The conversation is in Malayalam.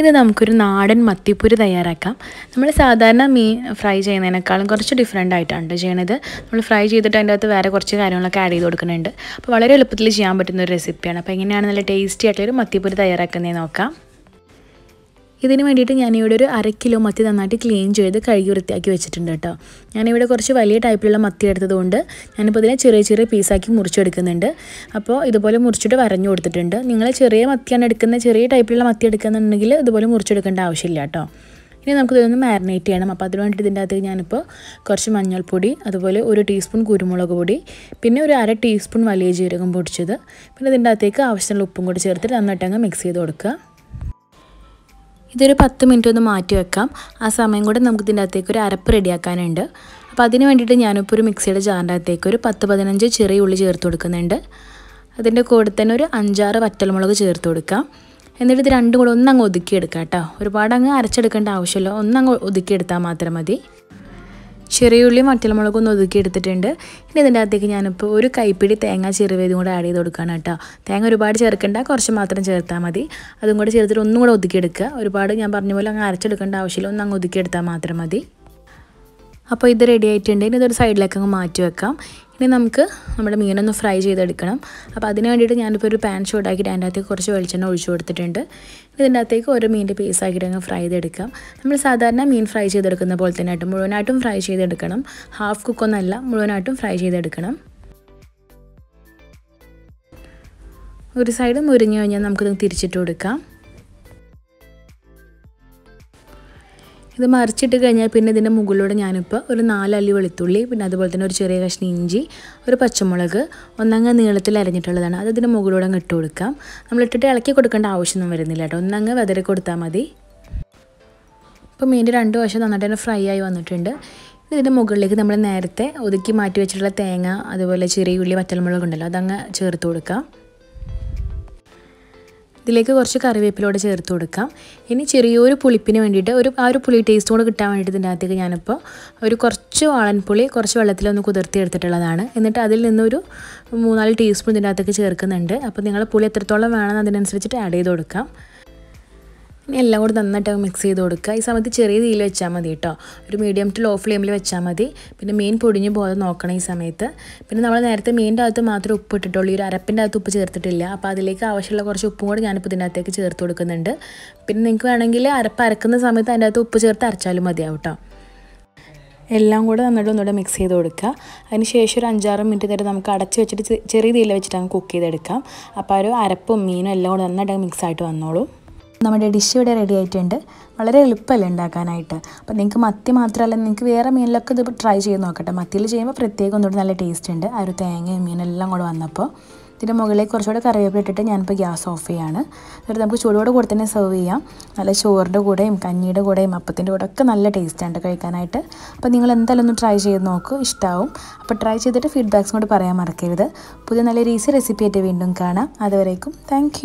ഇത് നമുക്കൊരു നാടൻ മത്തിപ്പൂരി തയ്യാറാക്കാം. നമ്മൾ സാധാരണ മീൻ ഫ്രൈ ചെയ്യുന്നതിനേക്കാളും കുറച്ച് ഡിഫറെന്റ് ആയിട്ടാണ് ചെയ്യണത്. നമ്മൾ ഫ്രൈ ചെയ്തിട്ട് അതിന്റെ അകത്ത് വേറെ കുറച്ച് കാര്യങ്ങളൊക്കെ ആഡ് ചെയ്ത് കൊടുക്കുന്നുണ്ട്. അപ്പോൾ വളരെ എളുപ്പത്തിൽ ചെയ്യാൻ പറ്റുന്ന ഒരു റെസിപ്പിയാണ് അപ്പോൾ എങ്ങനെയാണ് നല്ല ടേസ്റ്റി ആയിട്ടുള്ളൊരു മത്തിപ്പൂരി തയ്യാറാക്കുന്നതെന്ന് നോക്കാം. ഇതിന് വേണ്ടിയിട്ട് ഞാനിവിടെ ഒരു അര കിലോ മത്തി നന്നായിട്ട് ക്ലീൻ ചെയ്ത് കഴുകി വൃത്തിയാക്കി വെച്ചിട്ടുണ്ട് കേട്ടോ. ഞാനിവിടെ കുറച്ച് വലിയ ടൈപ്പിലുള്ള മത്തി എടുത്തതുകൊണ്ട് ഞാനിപ്പോൾ ഇതിനെ ചെറിയ ചെറിയ പീസാക്കി മുറിച്ചെടുക്കുന്നുണ്ട്. അപ്പോൾ ഇതുപോലെ മുറിച്ചിട്ട് വരഞ്ഞു കൊടുത്തിട്ടുണ്ട്. നിങ്ങൾ ചെറിയ മത്തിയാണ് എടുക്കുന്ന ചെറിയ ടൈപ്പിലുള്ള മത്തി എടുക്കുന്നുണ്ടെങ്കിൽ ഇതുപോലെ മുറിച്ചെടുക്കേണ്ട ആവശ്യമില്ല കേട്ടോ. ഇനി നമുക്കിതൊന്ന് മാരിനേറ്റ് ചെയ്യണം. അപ്പോൾ അതിന് വേണ്ടിയിട്ട് ഇതിന്റെ അകത്ത് ഞാനിപ്പോൾ കുറച്ച് മഞ്ഞൾപ്പൊടി അതുപോലെ ഒരു ടീസ്പൂൺ കുരുമുളക് പൊടി പിന്നെ ഒരു അര ടീസ്പൂൺ വലിയ ജീരകം പൊടിച്ചത്. പിന്നെ ഇതിന്റെ അകത്തേക്ക് ആവശ്യമുള്ള ഉപ്പും കൂടി ചേർത്തിട്ട് നന്നായിട്ടങ്ങ് മിക്സ് ചെയ്ത് കൊടുക്കുക. ഇതൊരു പത്ത് മിനിറ്റ് ഒന്ന് മാറ്റി വെക്കാം. ആ സമയം കൂടെ നമുക്ക് ഇതിന്റെ അകത്തേക്ക് ഒരു അരപ്പ് റെഡിയാക്കാനുണ്ട്. അപ്പോൾ അതിന് വേണ്ടിയിട്ട് ഞാനിപ്പോൾ ഒരു മിക്സിയുടെ ജാറിന്റെ അകത്തേക്ക് ഒരു പത്ത് പതിനഞ്ച് ചെറിയ ഉള്ളി ചേർത്ത് കൊടുക്കുന്നുണ്ട്. അതിന്റെ കൂടെ തന്നെ ഒരു അഞ്ചാറ് വറ്റൽമുളക് ചേർത്ത് കൊടുക്കാം. എന്നിട്ട് ഇത് രണ്ടും കൂടെ ഒന്നങ്ങ് ഒതുക്കിയെടുക്കാം കേട്ടോ. ഒരുപാട് അങ്ങ് അരച്ചെടുക്കേണ്ട ആവശ്യമില്ല. ഒന്നങ്ങ് ഒതുക്കിയെടുത്താൽ മാത്രം മതി. ചെറിയ ഉള്ളിയും വറ്റൽമുളകും ഒന്ന് ഒതുക്കി എടുത്തിട്ടുണ്ട്. ഇനി ഇതിന്റെ അകത്തേക്ക് ഞാനിപ്പോൾ ഒരു കൈപ്പിടി തേങ്ങ ചെറുവേതും കൂടെ ആഡ് ചെയ്ത് കൊടുക്കുകയാണ് കേട്ടോ. തേങ്ങ ഒരുപാട് ചേർക്കേണ്ട കുറച്ച് മാത്രം ചേർത്താൽ മതി. അതും കൂടെ ചേർത്തിട്ട് ഒന്നും കൂടെ ഒതുക്കിയെടുക്കുക ഒരുപാട് ഞാൻ പറഞ്ഞ പോലെ അങ്ങ് അരച്ചെടുക്കേണ്ട ആവശ്യമില്ല ഒന്ന് അങ്ങ് ഒതുക്കിയെടുത്താൽ മാത്രം മതി. അപ്പോൾ ഇത് റെഡി ആയിട്ടുണ്ട്. ഇനി ഇതൊരു സൈഡിലേക്ക് അങ്ങ് മാറ്റി വെക്കാം. ഇനി നമുക്ക് നമ്മുടെ മീനൊന്ന് ഫ്രൈ ചെയ്തെടുക്കണം. അപ്പോൾ അതിന് വേണ്ടിയിട്ട് ഞാനിപ്പോൾ ഒരു പാൻ ചൂടാക്കിയിട്ട് അതിന്റെ അകത്തേക്ക് കുറച്ച് വെളിച്ചെണ്ണ ഒഴിച്ചു കൊടുത്തിട്ടുണ്ട്. ഇതിന്റെ അകത്തേക്ക് ഓരോ മീനിന്റെ പീസാക്കിയിട്ട് അങ്ങ് ഫ്രൈ ചെയ്തെടുക്കാം. നമ്മൾ സാധാരണ മീൻ ഫ്രൈ ചെയ്തെടുക്കുന്ന പോലെ തന്നെ ആയിട്ട് മുഴുവനായിട്ടും ഫ്രൈ ചെയ്തെടുക്കണം. ഹാഫ് കുക്കൊന്നല്ല മുഴുവനായിട്ടും ഫ്രൈ ചെയ്തെടുക്കണം. ഒരു സൈഡ് മുരിഞ്ഞു കഴിഞ്ഞാൽ നമുക്കിത് തിരിച്ചിട്ട് കൊടുക്കാം. ഇത് മറിച്ചിട്ട് കഴിഞ്ഞാൽ പിന്നെ ഇതിന്റെ മുകളിലൂടെ ഞാനിപ്പോൾ ഒരു നാലല്ലി വെളുത്തുള്ളി പിന്നെ അതുപോലെ തന്നെ ഒരു ചെറിയ കഷ്ണം ഇഞ്ചി ഒരു പച്ചമുളക് ഒന്നങ്ങ് നീളത്തിൽ അരിഞ്ഞിട്ടുള്ളതാണ്. അത് ഇതിന്റെ മുകളിലൂടെ അങ്ങ് ഇട്ട് കൊടുക്കാം. നമ്മൾ ഇട്ടിട്ട് ഇളക്കി കൊടുക്കേണ്ട ആവശ്യമൊന്നും വരുന്നില്ല കേട്ടോ. ഒന്നങ്ങ് വെതറി കൊടുത്താൽ മതി. ഇപ്പോൾ മീന്റെ രണ്ട് വശം നന്നായിട്ട് തന്നെ ഫ്രൈ ആയി വന്നിട്ടുണ്ട്. ഇതിന്റെ മുകളിലേക്ക് നമ്മൾ നേരത്തെ ഒതുക്കി മാറ്റി വെച്ചിട്ടുള്ള തേങ്ങ അതുപോലെ ചെറിയ ഉള്ളി വറ്റൽമുളക് ഉണ്ടല്ലോ അതങ്ങ് ചേർത്ത് കൊടുക്കാം. ഇതിലേക്ക് കുറച്ച് കറിവേപ്പിലൂടെ ചേർത്ത് കൊടുക്കാം. ഇനി ചെറിയൊരു പുളിപ്പിന് വേണ്ടിയിട്ട് ഒരു ആ ഒരു പുളി ടേസ്റ്റ് കൂടെ കിട്ടാൻ വേണ്ടിയിട്ട് ഇതിന്റെ അകത്തേക്ക് ഞാനിപ്പോൾ ഒരു കുറച്ച് വാളൻപുളി കുറച്ച് വെള്ളത്തിലൊന്ന് കുതിർത്തി എടുത്തിട്ടുള്ളതാണ്. എന്നിട്ട് അതിൽ നിന്നൊരു മൂന്നാൽ ടീസ്പൂൺ ഇതിന്റെ അകത്തേക്ക് ചേർക്കുന്നുണ്ട്. അപ്പോൾ നിങ്ങൾ പുളി എത്രത്തോളം വേണമെന്ന് അതിനനുസരിച്ചിട്ട് ആഡ് ചെയ്ത് കൊടുക്കാം. ഇനി എല്ലാം കൂടി നന്നായിട്ട് മിക്സ് ചെയ്ത് കൊടുക്കുക. ഈ സമയത്ത് ചെറിയ തീയിൽ വെച്ചാൽ മതി കേട്ടോ. ഒരു മീഡിയം ടു ലോ ഫ്ലെയിമിൽ വെച്ചാൽ മതി. പിന്നെ മീൻ പൊടിഞ്ഞു പോകാതെ നോക്കണം ഈ സമയത്ത്. പിന്നെ നമ്മൾ നേരത്തെ മീനിന്റെ അകത്ത് മാത്രം ഉപ്പ് ഇട്ടിട്ടുള്ളൂ. ഈ ഒരു അരപ്പിന്റെ അകത്ത് ഉപ്പ് ചേർത്തിട്ടില്ല. അപ്പോൾ അതിലേക്ക് ആവശ്യമുള്ള കുറച്ച് ഉപ്പും കൂടി ഞാനിപ്പോൾ ഇതിന്റെ അകത്തേക്ക് ചേർത്ത് കൊടുക്കുന്നുണ്ട്. പിന്നെ നിങ്ങൾക്ക് വേണമെങ്കിൽ അരപ്പ് അരക്കുന്ന സമയത്ത് അതിന്റെ അകത്ത് ഉപ്പ് ചേർത്ത് അരച്ചാലും മതിയാവും കേട്ടോ. എല്ലാം കൂടെ നന്നായിട്ട് ഒന്നുകൂടെ മിക്സ് ചെയ്ത് കൊടുക്കുക. അതിന് ശേഷം ഒരു അഞ്ചാറ് മിനിറ്റ് നേരം നമുക്ക് അടച്ച് വെച്ചിട്ട് ചെറിയ തീയിൽ വെച്ചിട്ട് അങ്ങ് കുക്ക് ചെയ്തെടുക്കാം. അപ്പോൾ ആ ഒരു അരപ്പും മീനും എല്ലാം കൂടെ നന്നായിട്ട് മിക്സ് ആയിട്ട് വന്നോളൂ. നമ്മുടെ ഡിഷ് ഇവിടെ റെഡി ആയിട്ടുണ്ട്. വളരെ എളുപ്പമല്ല ഉണ്ടാക്കാനായിട്ട്. അപ്പോൾ നിങ്ങൾക്ക് മത്തി മാത്രമല്ല നിങ്ങൾക്ക് വേറെ മീനിലൊക്കെ ഇത് ട്രൈ ചെയ്ത് നോക്കട്ടെ. മത്തിയിൽ ചെയ്യുമ്പോൾ പ്രത്യേകം ഒന്നുകൂടി നല്ല ടേസ്റ്റ് ഉണ്ട്. ആ ഒരു തേങ്ങയും മീനെല്ലാം കൂടെ വന്നപ്പോൾ. ഇതിന്റെ മുകളിലേക്ക് കുറച്ചുകൂടെ കറിവേപ്പില ഇട്ടിട്ട് ഞാനിപ്പോൾ ഗ്യാസ് ഓഫ് ചെയ്യാണ്. എന്നിട്ട് നമുക്ക് ചൂടോടെ കൂടെ തന്നെ സെർവ് ചെയ്യാം. നല്ല ചോറിന്റെ കൂടെയും കഞ്ഞിയുടെ കൂടെയും അപ്പത്തിന്റെ കൂടെ ഒക്കെ നല്ല ടേസ്റ്റാണ് കഴിക്കാനായിട്ട്. അപ്പോൾ നിങ്ങൾ എന്തായാലും ഒന്ന് ട്രൈ ചെയ്ത് നോക്കൂ. ഇഷ്ടമാവും അപ്പോൾ ട്രൈ ചെയ്തിട്ട് ഫീഡ്ബാക്സും കൂടി പറയാൻ മറക്കരുത്. പുതിയ നല്ല ഈസി റെസിപ്പി ആയിട്ട് വീണ്ടും കാണാം. അതുവരേക്കും താങ്ക്